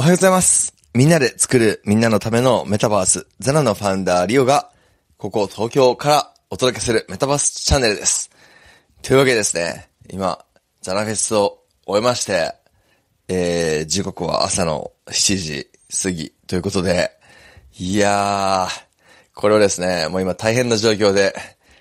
おはようございます。みんなで作るみんなのためのメタバース、ザナのファウンダーリオが、ここ東京からお届けするメタバースチャンネルです。というわけでですね、今、ザナフェスを終えまして、えー、時刻は朝の7時過ぎということで、いやー、これをですね、もう今大変な状況で、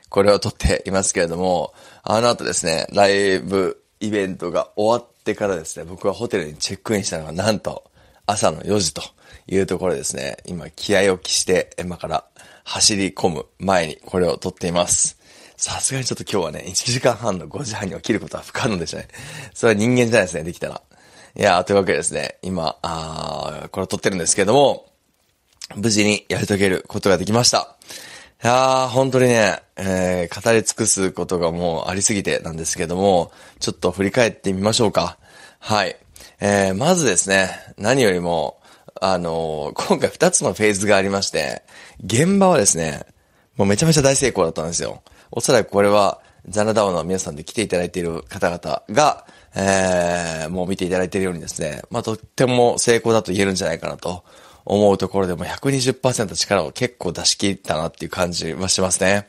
これを撮っていますけれども、あの後ですね、ライブイベントが終わってからですね、僕はホテルにチェックインしたのがなんと朝の4時というところですね、今気合を期して今から走り込む前にこれを撮っています。さすがにちょっと今日はね、1時間半の5時半に起きることは不可能でしたね。それは人間じゃないですね、できたら。いやー、というわけでですね、今、あーこれを撮ってるんですけども、無事にやり遂げることができました。いやー、本当にね、えー、語り尽くすことがもうありすぎてなんですけども、ちょっと振り返ってみましょうか。はい。えー、まずですね、何よりも、あのー今回2つのフェーズがありまして、現場はですね、もうめちゃめちゃ大成功だったんですよ。おそらくこれは、ザナダオの皆さんで来ていただいている方々が、えー、もう見ていただいているようにですね、まあ、とっても成功だと言えるんじゃないかなと思うところでも120%力を結構出し切ったなっていう感じはしますね。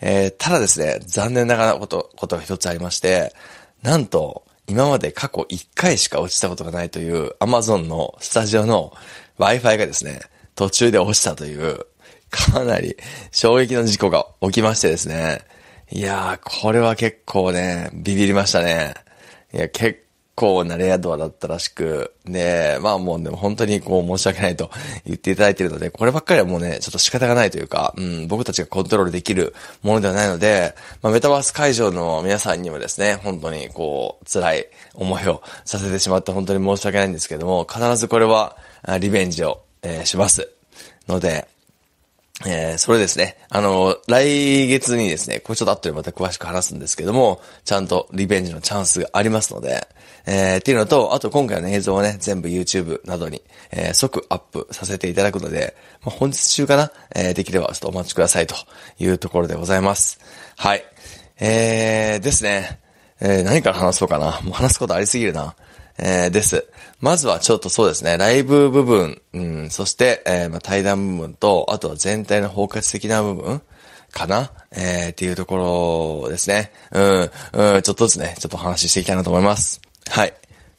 えー、ただですね、残念ながらこと、ことが一つありまして、なんと、今まで過去1回しか落ちたことがないという Amazon のスタジオの Wi-Fi がですね、途中で落ちたという、かなり衝撃の事故が起きましてですね。いやー、これは結構ね、ビビりましたね。いや、結構なレア度だったらしく、で、まあもうでも本当にこう申し訳ないと言っていただいているので、こればっかりはもうね、ちょっと仕方がないというか、うん、僕たちがコントロールできるものではないので、まあメタバース会場の皆さんにもですね、本当にこう、辛い思いをさせてしまって本当に申し訳ないんですけども、必ずこれは、リベンジを、えーします。ので、えーそれですね。あの、来月にですね、これちょっと後でまた詳しく話すんですけども、ちゃんとリベンジのチャンスがありますので、えーっていうのと、あと今回の映像をね、全部 YouTube などに、えー即アップさせていただくので、まあ、本日中かな、えーできればちょっとお待ちくださいというところでございます。はい。えー、ですね。えー何から話そうかな。もう話すことありすぎるな。えーです。まずはちょっとそうですね、ライブ部分、うん、そして、えーまあ、対談部分と、あとは全体の包括的な部分かな？えー、っていうところですね。うん、うん、ちょっとずつね、ちょっと話ししていきたいなと思います。はい。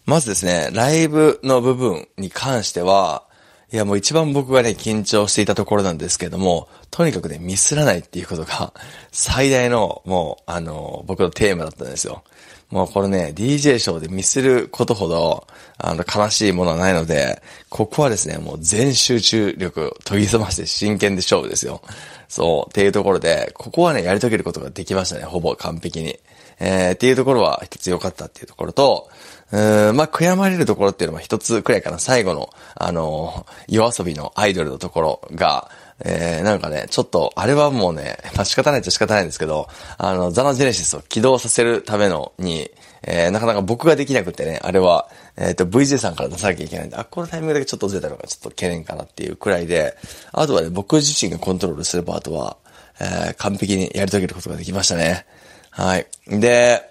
まずですね、ライブの部分に関しては、いやもう一番僕がね、緊張していたところなんですけども、とにかくね、ミスらないっていうことが、最大の、もう、あの、僕のテーマだったんですよ。もうこれね、DJ ショーでミスることほど、あの、悲しいものはないので、ここはですね、もう全集中力研ぎ澄まして真剣で勝負ですよ。そう、っていうところで、ここはね、やり遂げることができましたね、ほぼ完璧に。えー、っていうところは一つ良かったっていうところと、うーん、まあ、悔やまれるところっていうのは一つくらいかな。最後の、あの、夜遊びのアイドルのところが、えー、なんかね、ちょっと、あれはもうね、まあ、仕方ないっちゃ仕方ないんですけど、あの、ザナジェネシスを起動させるためのに、えー、なかなか僕ができなくてね、あれは、えっ、と、VJ さんから出さなきゃいけないんで、あ、このタイミングだけちょっとずれたのがちょっと懸念かなっていうくらいで、あとはね、僕自身がコントロールするパートは、えー、完璧にやり遂げることができましたね。はい。で、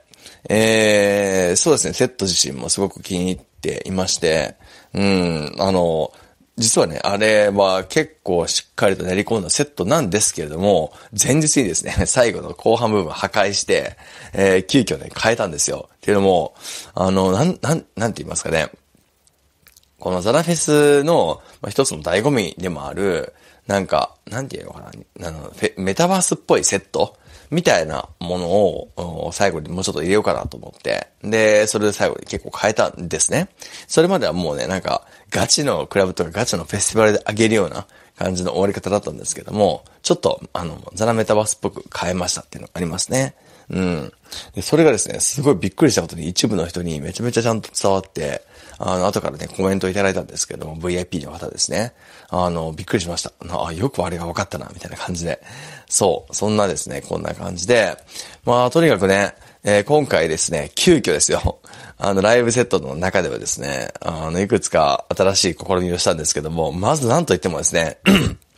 えー、そうですね、セット自身もすごく気に入っていまして、うん、あの、実はね、あれは結構しっかりと練り込んだセットなんですけれども、前日にですね、最後の後半部分破壊して、えー、急遽ね、変えたんですよ。っていうのも、あの、なん、なん、なんて言いますかね。このザラフェスの、まあ、一つの醍醐味でもある、なんか、なんていうのかな、あの、メタバースっぽいセットみたいなものを最後にもうちょっと入れようかなと思って。で、それで最後に結構変えたんですね。それまではもうね、なんか、ガチのクラブとかガチのフェスティバルであげるような感じの終わり方だったんですけども、ちょっと、あの、ザラメタバスっぽく変えましたっていうのがありますね。うん。で、それがですね、すごいびっくりしたことに一部の人にめちゃめちゃちゃんと伝わって、あの、後からね、コメントいただいたんですけども、VIP の方ですね。あの、びっくりしました。あ、よくあれが分かったな、みたいな感じで。そう、そんなですね、こんな感じで。まあ、とにかくね、えー今回ですね、急遽ですよ。あの、ライブセットの中ではですね、あの、いくつか新しい試みをしたんですけども、まず何と言ってもですね、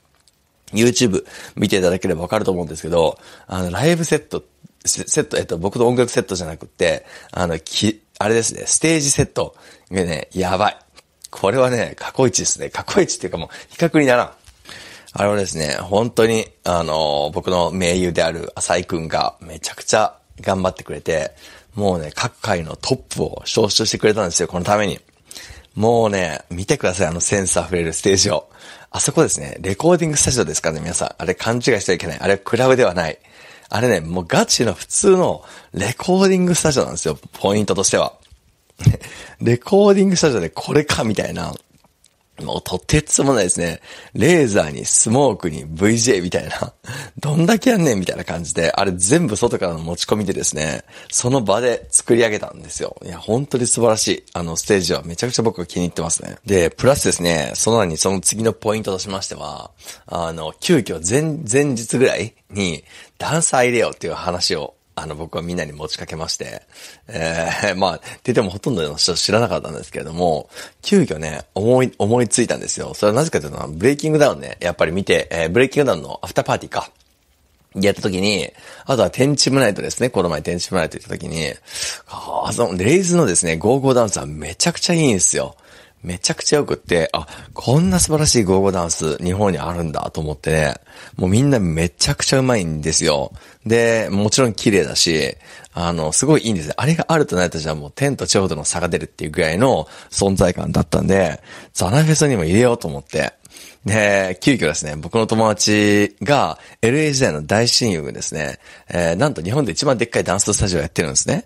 YouTube 見ていただければわかると思うんですけど、あの、ライブセット、セット、えっと、僕の音楽セットじゃなくて、あの、き、あれですね、ステージセットがね、やばい。これはね、過去一ですね。過去一っていうかもう、比較にならん。あれはですね、本当に、あの、僕の盟友である浅井くんがめちゃくちゃ頑張ってくれて、もうね、各界のトップを招集してくれたんですよ、このために。もうね、見てください、あのセンス溢れるステージを。あそこですね、レコーディングスタジオですからね、皆さん。あれ勘違いしちゃいけない。あれクラブではない。あれね、もうガチの普通のレコーディングスタジオなんですよ、ポイントとしては。レコーディングスタジオでこれかみたいな。もうとてつもないですね。レーザーにスモークに VJ みたいな。どんだけやんねんみたいな感じで、あれ全部外からの持ち込みでですね、その場で作り上げたんですよ。いや、本当に素晴らしい。あのステージはめちゃくちゃ僕が気に入ってますね。で、プラスですね、その名にその次のポイントとしましては、あの、急遽前、前日ぐらいにダンサー入れようっていう話をあの、僕はみんなに持ちかけまして、えー、まあ、ってもほとんどの人知らなかったんですけれども、急遽ね、思い、思いついたんですよ。それはなぜかというと、ブレイキングダウンね、やっぱり見て、えー、ブレイキングダウンのアフターパーティーか。やった時に、あとはテンチムナイトですね。この前テンチムナイト行った時に、あそのレイズのですね、ゴーゴーダンスはめちゃくちゃいいんですよ。めちゃくちゃ良くって、あ、こんな素晴らしいゴーゴーダンス日本にあるんだと思ってね、もうみんなめちゃくちゃうまいんですよ。で、もちろん綺麗だし、あの、すごいいいんですあれがあるとなるとじゃあもう天と地ほどの差が出るっていうぐらいの存在感だったんで、ザナフェスにも入れようと思って、で、急遽ですね、僕の友達が LA 時代の大親友ですね、えー、なんと日本で一番でっかいダンススタジオやってるんですね。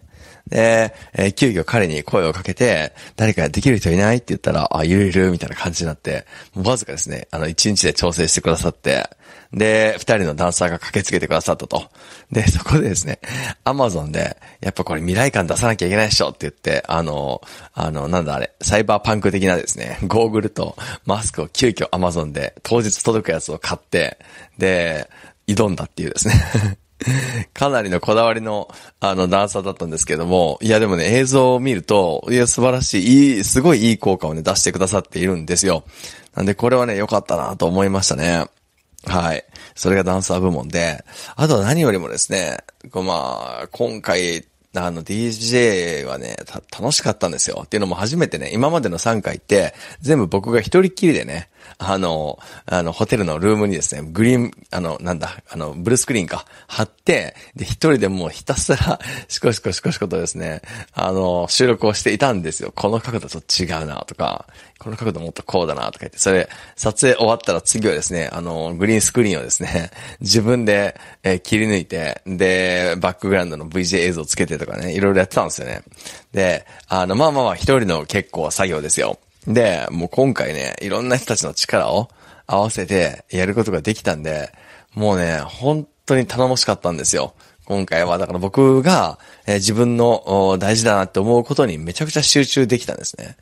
で、えー、急遽彼に声をかけて、誰かできる人いない？って言ったら、あ、いるいる、みたいな感じになって、わずかですね、あの、一日で調整してくださって、で、二人のダンサーが駆けつけてくださったと。で、そこでですね、アマゾンで、やっぱこれ未来感出さなきゃいけないでしょって言って、あの、あの、なんだあれ、サイバーパンク的なですね、ゴーグルとマスクを急遽アマゾンで当日届くやつを買って、で、挑んだっていうですね かなりのこだわりの、あの、ダンサーだったんですけども、いやでもね、映像を見ると、いや、素晴らしい、いい、すごいいい効果をね、出してくださっているんですよ。なんで、これはね、良かったなと思いましたね。はい。それがダンサー部門で、あとは何よりもですね、こうまあ、今回、あの、DJ はね、楽しかったんですよ。っていうのも初めてね、今までの3回って、全部僕が一人っきりでね、あの、あの、ホテルのルームにですね、グリーン、あの、なんだ、あの、ブルースクリーンか、貼って、で、一人でもうひたすら、シコシコシコシコとですね、あの、収録をしていたんですよ。この角度と違うな、とか、この角度もっとこうだな、とか言って、それ、撮影終わったら次はですね、あの、グリーンスクリーンをですね、自分で、えー、切り抜いて、で、バックグラウンドの VJ 映像つけてとかね、いろいろやってたんですよね。で、あの、まあまあまあ、一人の結構作業ですよ。で、もう今回ね、いろんな人たちの力を合わせてやることができたんで、もうね、本当に頼もしかったんですよ。今回は、だから僕が、えー、自分の大事だなって思うことにめちゃくちゃ集中できたんですね。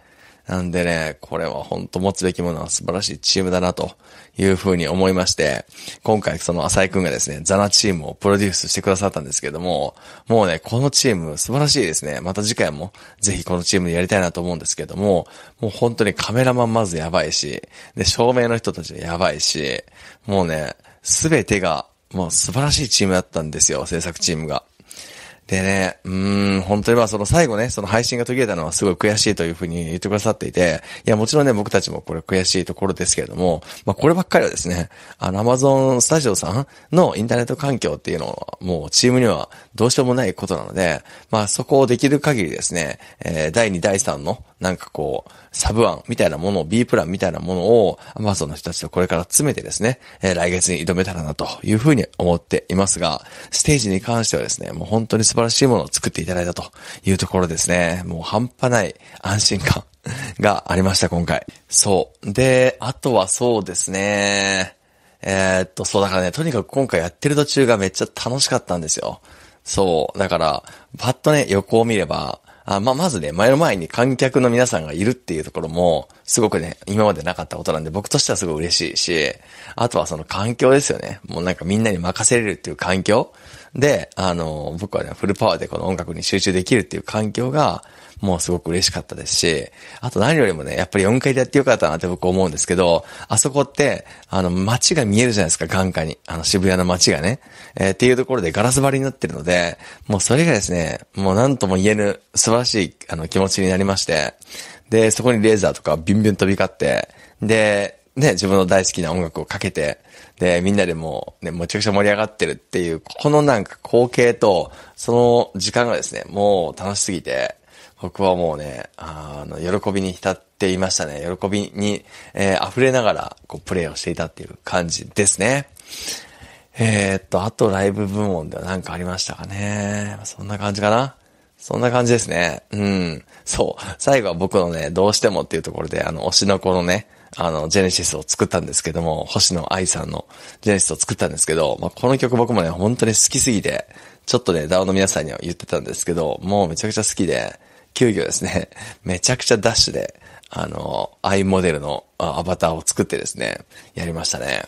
なんでね、これは本当持つべきものは素晴らしいチームだなというふうに思いまして、今回その浅井くんがですね、ザナチームをプロデュースしてくださったんですけども、もうね、このチーム素晴らしいですね。また次回もぜひこのチームでやりたいなと思うんですけども、もう本当にカメラマンまずやばいし、で、照明の人たちやばいし、もうね、すべてがもう素晴らしいチームだったんですよ、制作チームが。でね、うーん、本当にまあその最後ね、その配信が途切れたのはすごい悔しいというふうに言ってくださっていて、いやもちろんね、僕たちもこれ悔しいところですけれども、まあこればっかりはですね、あの Amazon スタジオさんのインターネット環境っていうのはもうチームにはどうしようもないことなので、まあそこをできる限りですね、えー、第2、第3のなんかこう、サブ案みたいなものを、B プランみたいなものを Amazon の人たちとこれから詰めてですね、えー、来月に挑めたらなというふうに思っていますが、ステージに関してはですね、もう本当に素晴らしいらしいものを作っていただいたというところですね。もう半端ない安心感がありました、今回。そう。で、あとはそうですね。えー、っと、そうだからね、とにかく今回やってる途中がめっちゃ楽しかったんですよ。そう。だから、パッとね、横を見れば、あまあ、まずね、前の前に観客の皆さんがいるっていうところも、すごくね、今までなかったことなんで、僕としてはすごい嬉しいし、あとはその環境ですよね。もうなんかみんなに任せれるっていう環境で、あの、僕はね、フルパワーでこの音楽に集中できるっていう環境が、もうすごく嬉しかったですし、あと何よりもね、やっぱり4階でやってよかったなって僕思うんですけど、あそこって、あの、街が見えるじゃないですか、眼下に。あの、渋谷の街がね。えー、っていうところでガラス張りになってるので、もうそれがですね、もう何とも言えぬ素晴らしい、あの、気持ちになりまして、で、そこにレーザーとかビュンビュン飛び交って、で、ね、自分の大好きな音楽をかけて、で、みんなでもう、ね、めちゃくちゃ盛り上がってるっていう、このなんか光景と、その時間がですね、もう楽しすぎて、僕はもうね、あの、喜びに浸っていましたね。喜びに、えー、溢れながら、こう、プレイをしていたっていう感じですね。えー、っと、あとライブ部門では何かありましたかね。そんな感じかな。そんな感じですね。うん。そう。最後は僕のね、どうしてもっていうところで、あの、推しの子のね、あの、ジェネシスを作ったんですけども、星野愛さんのジェネシスを作ったんですけど、まあ、この曲僕もね、本当に好きすぎて、ちょっとね、ダウンの皆さんには言ってたんですけど、もうめちゃくちゃ好きで、急遽ですね、めちゃくちゃダッシュで、あの、i モデルのアバターを作ってですね、やりましたね。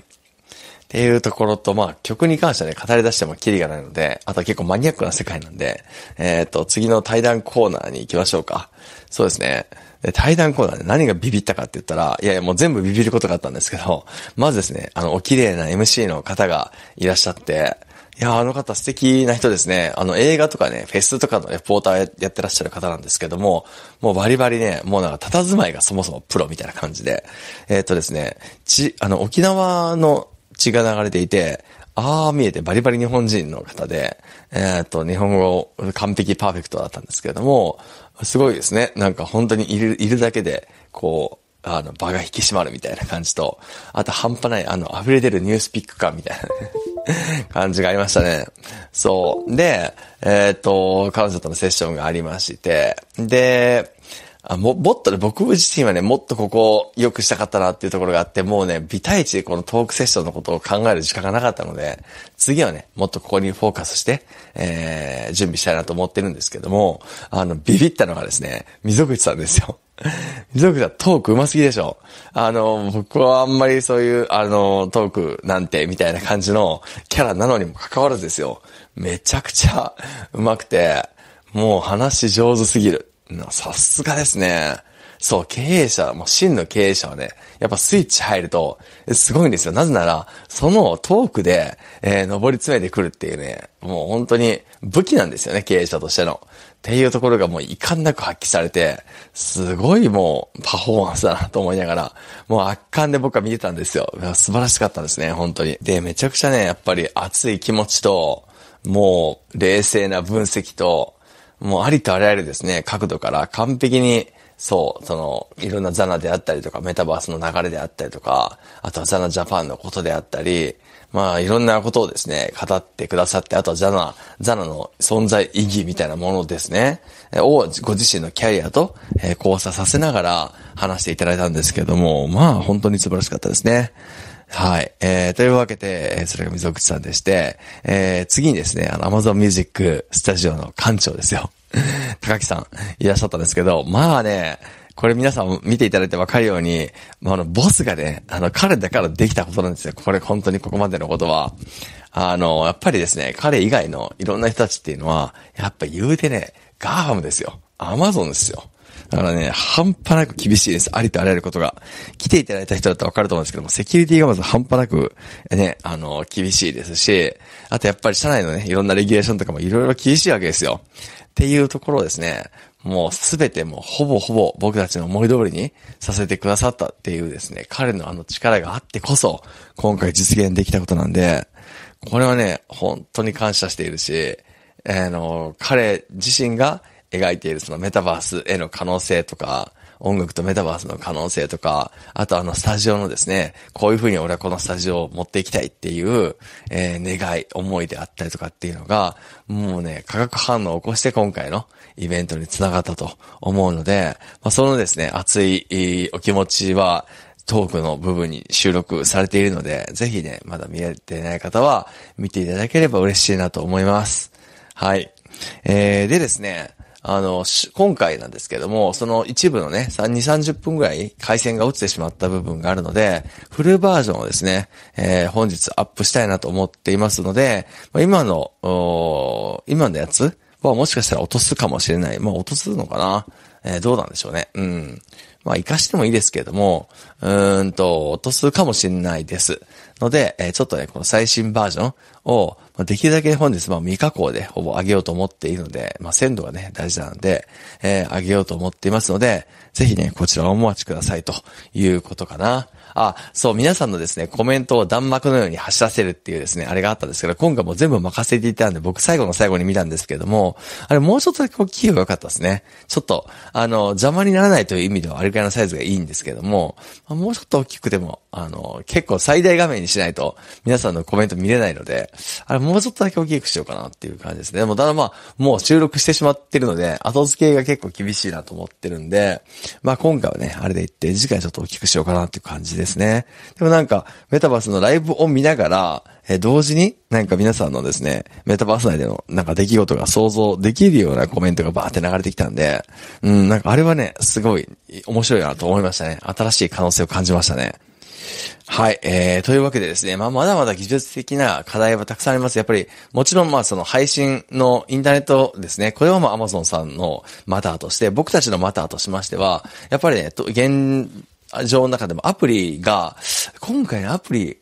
っていうところと、まあ曲に関してはね、語り出してもキリがないので、あとは結構マニアックな世界なんで、えっ、ー、と、次の対談コーナーに行きましょうか。そうですね。で、対談コーナーで何がビビったかって言ったら、いやいやもう全部ビビることがあったんですけど、まずですね、あの、お綺麗な MC の方がいらっしゃって、いや、あの方素敵な人ですね。あの映画とかね、フェスとかのレポーターやってらっしゃる方なんですけども、もうバリバリね、もうなんか佇まいがそもそもプロみたいな感じで、えー、っとですね、ち、あの沖縄の血が流れていて、ああ見えてバリバリ日本人の方で、えー、っと、日本語完璧パーフェクトだったんですけども、すごいですね。なんか本当にいる、いるだけで、こう、あの、場が引き締まるみたいな感じと、あと半端ない、あの、溢れ出るニュースピック感みたいな 感じがありましたね。そう。で、えっ、と、彼女とのセッションがありまして、で、あ、も、もっとね、僕自身はね、もっとここを良くしたかったなっていうところがあって、もうね、微対値でこのトークセッションのことを考える時間がなかったので、次はね、もっとここにフォーカスして、えー、準備したいなと思ってるんですけども、あの、ビビったのがですね、溝口さんですよ。溝口さん、トーク上手すぎでしょあの、僕はあんまりそういう、あの、トークなんて、みたいな感じのキャラなのにも関わらずですよ。めちゃくちゃ上手くて、もう話上手すぎる。さすがですね。そう、経営者、もう真の経営者はね、やっぱスイッチ入ると、すごいんですよ。なぜなら、そのトークで、えー、登り詰めてくるっていうね、もう本当に武器なんですよね、経営者としての。っていうところがもう遺憾なく発揮されて、すごいもうパフォーマンスだなと思いながら、もう圧巻で僕は見てたんですよ。素晴らしかったですね、本当に。で、めちゃくちゃね、やっぱり熱い気持ちと、もう冷静な分析と、もうありとあらゆるですね、角度から完璧に、そう、その、いろんなザナであったりとか、メタバースの流れであったりとか、あとはザナジャパンのことであったり、まあ、いろんなことをですね、語ってくださって、あとはザナ、ザナの存在意義みたいなものですね、をご自身のキャリアと、えー、交差させながら話していただいたんですけども、まあ、本当に素晴らしかったですね。はい。えー、というわけで、それが溝口さんでして、えー、次にですね、あの、Amazon Music スタジオの館長ですよ。高木さん、いらっしゃったんですけど、まあね、これ皆さん見ていただいてわかるように、まあ、あの、ボスがね、あの、彼だからできたことなんですよ。これ本当にここまでのことは。あの、やっぱりですね、彼以外のいろんな人たちっていうのは、やっぱ言うてね、 GAFAM ですよ。アマゾンですよ。だからね、半端なく厳しいです。ありとあらゆることが。来ていただいた人だったらわかると思うんですけども、セキュリティがまず半端なく、ね、あの、厳しいですし、あとやっぱり社内のね、いろんなレギュレーションとかもいろいろ厳しいわけですよ。っていうところですね、もうすべてもうほぼほぼ僕たちの思い通りにさせてくださったっていうですね、彼のあの力があってこそ、今回実現できたことなんで、これはね、本当に感謝しているし、あの、彼自身が描いているそのメタバースへの可能性とか、音楽とメタバースの可能性とか、あとあのスタジオのですね、こういう風に俺はこのスタジオを持っていきたいっていう、えー、願い、思いであったりとかっていうのが、もうね、化学反応を起こして今回のイベントにつながったと思うので、まあ、そのですね、熱いお気持ちは、トークの部分に収録されているので、ぜひね、まだ見えてない方は見ていただければ嬉しいなと思います。はい。えー、でですね、あの、今回なんですけども、その一部のね、2、30分ぐらい回線が落ちてしまった部分があるので、フルバージョンをですね、えー、本日アップしたいなと思っていますので、今の、今のやつはもしかしたら落とすかもしれない。まあ、落とすのかなえー、どうなんでしょうね。うん。まあ、活かしてもいいですけれども、うーんと、落とすかもしれないです。ので、えー、ちょっとね、この最新バージョンを、ま、できるだけ本日、まあ、未加工でほぼ上げようと思っているので、まあ、鮮度がね、大事なので、えー、上げようと思っていますので、ぜひね、こちらをお待ちくださいということかな。あ、そう、皆さんのですね、コメントを弾幕のように走らせるっていうですね、あれがあったんですけど、今回も全部任せていたんで、僕最後の最後に見たんですけども、あれもうちょっとだけ大きい方が良かったですね。ちょっと、あの、邪魔にならないという意味ではあれくらいのサイズがいいんですけども、もうちょっと大きくても、あの、結構最大画面にしないと、皆さんのコメント見れないので、あれもうちょっとだけ大きくしようかなっていう感じですね。でも、ただまあ、もう収録してしまってるので、後付けが結構厳しいなと思ってるんで、まあ今回はね、あれで言って、次回ちょっと大きくしようかなっていう感じですね。でもなんか、メタバースのライブを見ながら、え同時になんか皆さんのですね、メタバース内でのなんか出来事が想像できるようなコメントがバーって流れてきたんで、うん、なんかあれはね、すごい面白いなと思いましたね。新しい可能性を感じましたね。はい。えー、というわけでですね、まあ、まだまだ技術的な課題はたくさんあります。やっぱり、もちろん、まあ、その配信のインターネットですね、これはまあ、アマゾンさんのマターとして、僕たちのマターとしましては、やっぱりね、現状の中でもアプリが、今回のアプリ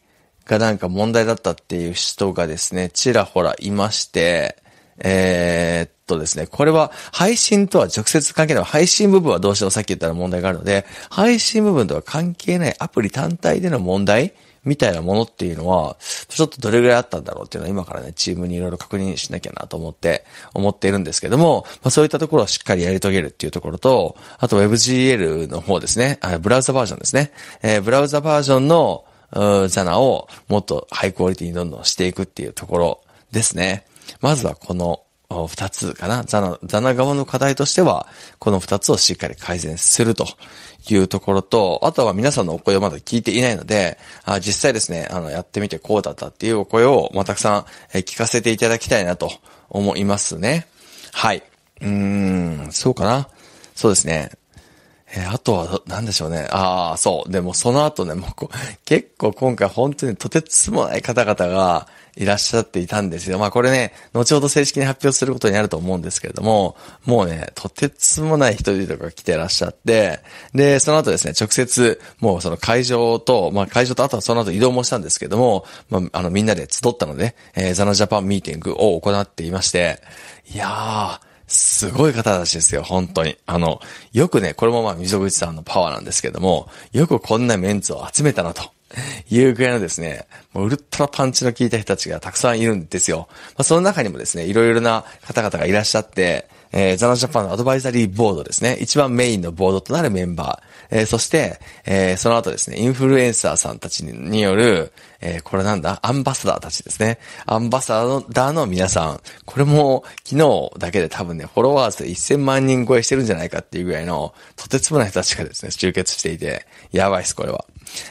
がなんか問題だったっていう人がですね、ちらほらいまして、えー、っとですね、これは配信とは直接関係ない。配信部分はどうしてもさっき言ったら問題があるので、配信部分とは関係ないアプリ単体での問題みたいなものっていうのは、ちょっとどれぐらいあったんだろうっていうのは今からね、チームにいろいろ確認しなきゃなと思って、思っているんですけども、まあそういったところをしっかりやり遂げるっていうところと、あと WebGL の方ですね、ブラウザバージョンですね。えー、ブラウザバージョンの、うザナをもっとハイクオリティにどんどんしていくっていうところですね。まずはこの二つかな。ザナ、ザナ側の課題としては、この二つをしっかり改善するというところと、あとは皆さんのお声をまだ聞いていないので、あ実際ですね、あの、やってみてこうだったっていうお声を、まあ、たくさん、え聞かせていただきたいなと思いますね。はい。うーん、そうかな。そうですね。え、あとは、なんでしょうね。ああ、そう。でもその後ね、もう結構今回本当にとてつもない方々が、いらっしゃっていたんですよ。まあこれね、後ほど正式に発表することになると思うんですけれども、もうね、とてつもない人々が来てらっしゃって、で、その後ですね、直接、もうその会場と、まあ会場とあとはその後移動もしたんですけども、まあ、あのみんなで集ったので、えー、ザナジャパンミーティングを行っていまして、いやー、すごい方たちですよ、本当に。あの、よくね、これもまあ、溝口さんのパワーなんですけども、よくこんなメンツを集めたなと。いうぐらいのですね、もうウルトラパンチの効いた人たちがたくさんいるんですよ。まあ、その中にもですね、いろいろな方々がいらっしゃって、えー、ザナジャパンのアドバイザリーボードですね。一番メインのボードとなるメンバー。えー、そして、えー、その後ですね、インフルエンサーさんたちによる、えー、これなんだ？アンバサダーたちですね。アンバサダーの皆さん。これも昨日だけで多分ね、フォロワーズで1000万人超えしてるんじゃないかっていうぐらいの、とてつもない人たちがですね、集結していて、やばいっす、これは。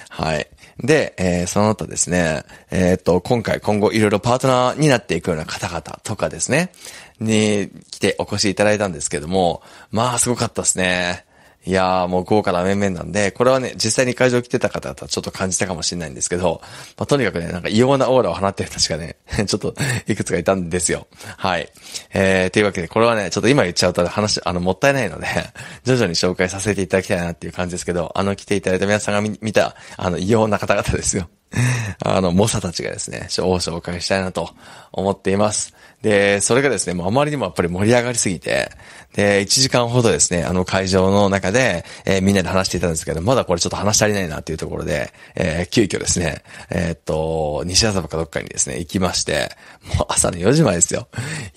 はい。で、えー、その後ですね、えー、っと、今回今後いろいろパートナーになっていくような方々とかですね、に来てお越しいただいたんですけども、まあすごかったですね。いやーもう豪華な面々なんで、これはね、実際に会場来てた方だったらちょっと感じたかもしれないんですけど、まあ、とにかくね、なんか異様なオーラを放ってる人たちがね、ちょっといくつかいたんですよ。はい。えー、というわけで、これはね、ちょっと今言っちゃうと話、あの、もったいないので、徐々に紹介させていただきたいなっていう感じですけど、あの、来ていただいた皆さんが見た、あの、異様な方々ですよ。あの、猛者たちがですね、を紹介したいなと思っています。で、それがですね、もうあまりにもやっぱり盛り上がりすぎて、で、1時間ほどですね、あの会場の中で、えー、みんなで話していたんですけど、まだこれちょっと話足りないなっていうところで、えー、急遽ですね、えー、っと、西麻布かどっかにですね、行きまして、もう朝の4時前ですよ。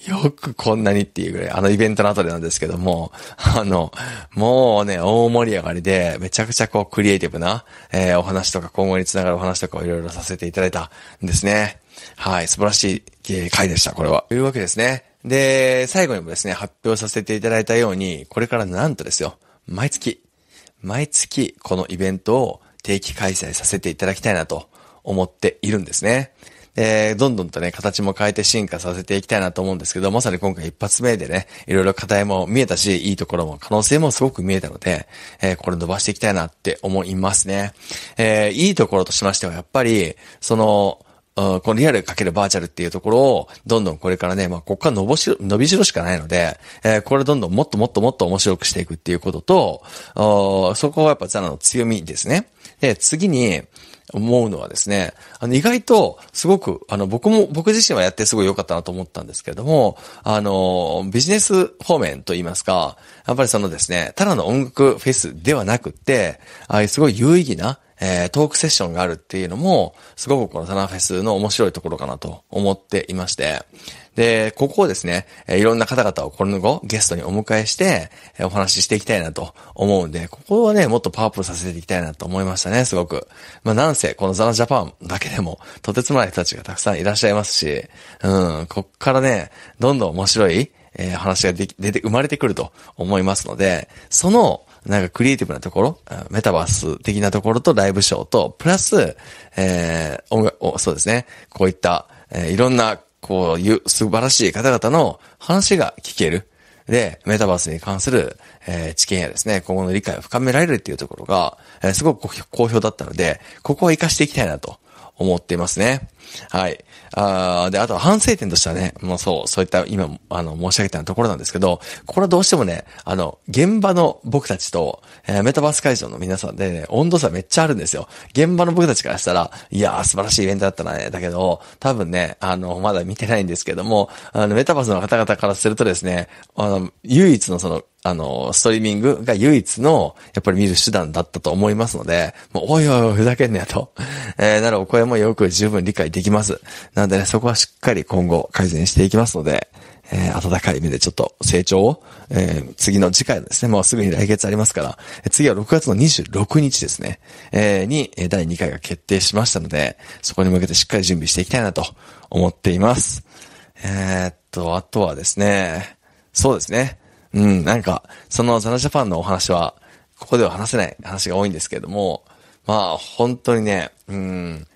よくこんなにっていうぐらい、あのイベントの後でなんですけども、あの、もうね、大盛り上がりで、めちゃくちゃこうクリエイティブな、えー、お話とか今後につながるお話とかをいろいろさせていただいたんですね。はい、素晴らしい回でした、これは。というわけですね。で、最後にもですね、発表させていただいたように、これからなんとですよ、毎月、毎月このイベントを定期開催させていただきたいなと思っているんですね。で、どんどんとね、形も変えて進化させていきたいなと思うんですけど、まさに今回一発目でね、いろいろ課題も見えたし、いいところも可能性もすごく見えたので、えー、これ伸ばしていきたいなって思いますね。えー、いいところとしましては、やっぱり、その、このリアルかけるバーチャルっていうところを、どんどんこれからね、まあ、ここから伸びしろ、伸びしろしかないので、えー、これどんどんもっともっともっと面白くしていくっていうことと、そこはやっぱザナの強みですね。で、次に、思うのはですね、あの、意外と、すごく、あの、僕も、僕自身はやってすごい良かったなと思ったんですけれども、あの、ビジネス方面と言いますか、やっぱりそのですね、ただの音楽フェスではなくって、ああいうすごい有意義な、えー、トークセッションがあるっていうのも、すごくこのタナフェスの面白いところかなと思っていまして、で、ここをですね、いろんな方々をこの後ゲストにお迎えして、お話ししていきたいなと思うんで、ここはね、もっとパワーアップさせていきたいなと思いましたね、すごく。まあ、なんせ、このザナジャパンだけでも、とてつもない人たちがたくさんいらっしゃいますし、うん、こっからね、どんどん面白い、えー、話ができ、出て、生まれてくると思いますので、その、なんかクリエイティブなところ、メタバース的なところとライブショーと、プラス、えー、音楽、そうですね、こういった、えー、いろんなこういう素晴らしい方々の話が聞ける。で、メタバースに関する、えー、知見やですね、今後の理解を深められるっていうところが、えー、すごく好評だったので、ここは活かしていきたいなと思っていますね。はい。あで、あとは反省点としてはね、もうそう、そういった今、あの、申し上げたところなんですけど、これはどうしてもね、あの、現場の僕たちと、えー、メタバース会場の皆さんでね、温度差めっちゃあるんですよ。現場の僕たちからしたら、いやー素晴らしいイベントだったなね。だけど、多分ね、あの、まだ見てないんですけども、あの、メタバースの方々からするとですね、あの、唯一のその、あの、ストリーミングが唯一の、やっぱり見る手段だったと思いますので、もう、おいおいおい、ふざけんなよと。えー、ならお声もよく十分理解できます。なんでね、そこはしっかり今後改善していきますので、えー、温かい目でちょっと成長を、えー、次の次回ですね、もうすぐに来月ありますから、次は6月の26日ですね、えー、に、第2回が決定しましたので、そこに向けてしっかり準備していきたいなと思っています。えー、っと、あとはですね、そうですね。うん、なんか、そのザナジャパンのお話は、ここでは話せない話が多いんですけれども、まあ、本当にね、うん、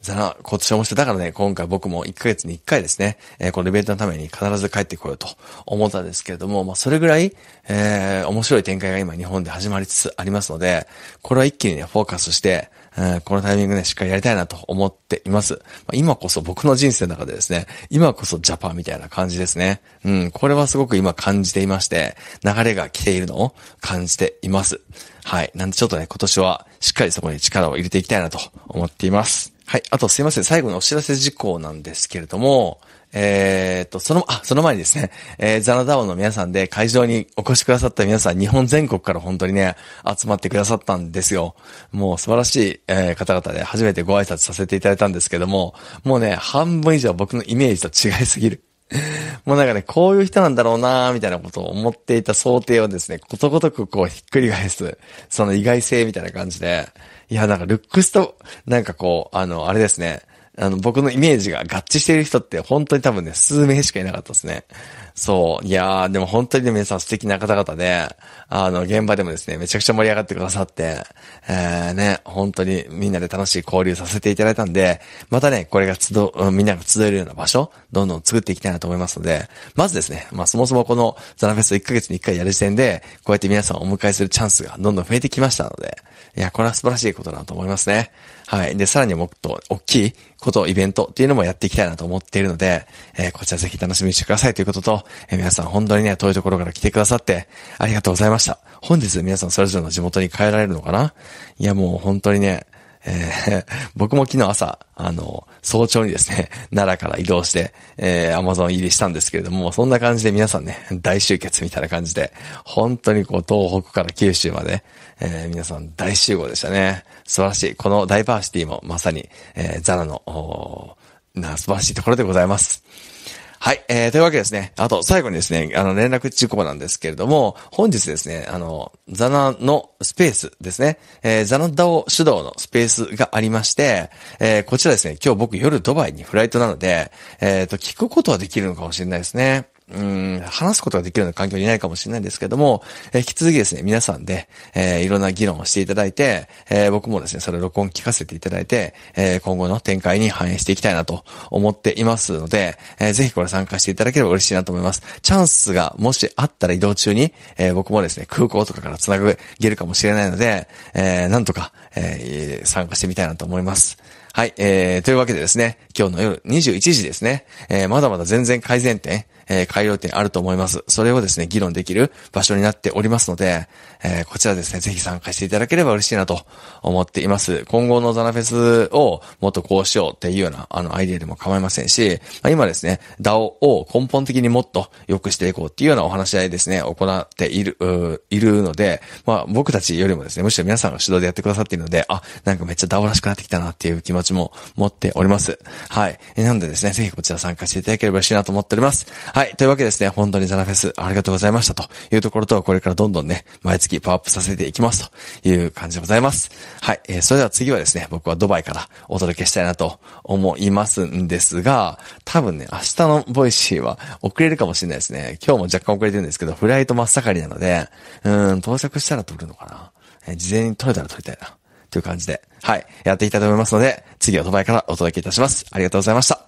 ザナ、今年もして、だからね、今回僕も1ヶ月に1回ですね、えー、このイベントのために必ず帰ってこようと思ったんですけれども、まあ、それぐらい、えー、面白い展開が今日本で始まりつつありますので、これは一気にね、フォーカスして、えー、このタイミングね、しっかりやりたいなと思っています。まあ、今こそ僕の人生の中でですね、今こそジャパンみたいな感じですね。うん、これはすごく今感じていまして、流れが来ているのを感じています。はい。なんでちょっとね、今年はしっかりそこに力を入れていきたいなと思っています。はい。あとすいません。最後のお知らせ事項なんですけれども、えー、っと、その、あ、その前にですね、えー、ザナダオの皆さんで会場にお越しくださった皆さん、日本全国から本当にね、集まってくださったんですよ。もう素晴らしい、えー、方々で初めてご挨拶させていただいたんですけども、もうね、半分以上僕のイメージと違いすぎる。もうなんかね、こういう人なんだろうなみたいなことを思っていた想定をですね、ことごとくこうひっくり返す、その意外性みたいな感じで、いや、なんかルックスと、なんかこう、あの、あれですね、あの、僕のイメージが合致している人って本当に多分ね、数名しかいなかったですね。そう。いやー、でも本当にね、皆さん素敵な方々で、あの、現場でもですね、めちゃくちゃ盛り上がってくださって、えー、ね、本当にみんなで楽しい交流させていただいたんで、またね、これが集う、みんなが集えるような場所、どんどん作っていきたいなと思いますので、まずですね、まあそもそもこのザナフェス1ヶ月に1回やる時点で、こうやって皆さんをお迎えするチャンスがどんどん増えてきましたので、いや、これは素晴らしいことだなと思いますね。はい。で、さらにもっと大きいこと、イベントっていうのもやっていきたいなと思っているので、えー、こちらぜひ楽しみにしてくださいということと、え、皆さん本当にね、遠いところから来てくださって、ありがとうございました。本日皆さんそれぞれの地元に帰られるのかな？いや、もう本当にね、えー、僕も昨日朝、あの、早朝にですね、奈良から移動して、えー、アマゾン入りしたんですけれども、そんな感じで皆さんね、大集結みたいな感じで、本当にこう、東北から九州まで、えー、皆さん大集合でしたね。素晴らしい。このダイバーシティもまさに、えー、ザナの、な、素晴らしいところでございます。はい。えー、というわけですね。あと、最後にですね、あの、連絡事項なんですけれども、本日ですね、あの、ザナのスペースですね、えー、ザナダオ主導のスペースがありまして、えー、こちらですね、今日僕夜ドバイにフライトなので、えっ、ー、と、聞くことはできるのかもしれないですね。うん、話すことができるような環境にいないかもしれないんですけども、えー、引き続きですね、皆さんで、えー、いろんな議論をしていただいて、えー、僕もですね、それを録音聞かせていただいて、え今後の展開に反映していきたいなと思っていますので、えぜひこれ参加していただければ嬉しいなと思います。チャンスがもしあったら移動中に、え僕もですね、空港とかから繋げるかもしれないので、えなんとか、え参加してみたいなと思います。はい、えー、というわけでですね、今日の夜21時ですね、えー、まだまだ全然改善点、えー、改良点あると思います。それをですね、議論できる場所になっておりますので、えー、こちらですね、ぜひ参加していただければ嬉しいなと思っています。今後のザナフェスをもっとこうしようっていうような、あの、アイデアでも構いませんし、まあ、今ですね、DAO を根本的にもっと良くしていこうっていうようなお話し合いですね、行っている、いるので、まあ、僕たちよりもですね、むしろ皆さんが主導でやってくださっているので、あ、なんかめっちゃ DAO らしくなってきたなっていう気持ちも持っております。はい。なのでですね、ぜひこちら参加していただければ嬉しいなと思っております。はい。というわけでですね、本当にザナフェスありがとうございましたというところと、これからどんどんね、毎月パワーアップさせていきますという感じでございます。はい。えー、それでは次はですね、僕はドバイからお届けしたいなと思いますんですが、多分ね、明日の Voicy は遅れるかもしれないですね。今日も若干遅れてるんですけど、フライト真っ盛りなので、うん、到着したら撮るのかな。えー、事前に撮れたら撮りたいな。という感じで、はい、やっていきたいと思いますので、次はドバイからお届けいたします。ありがとうございました。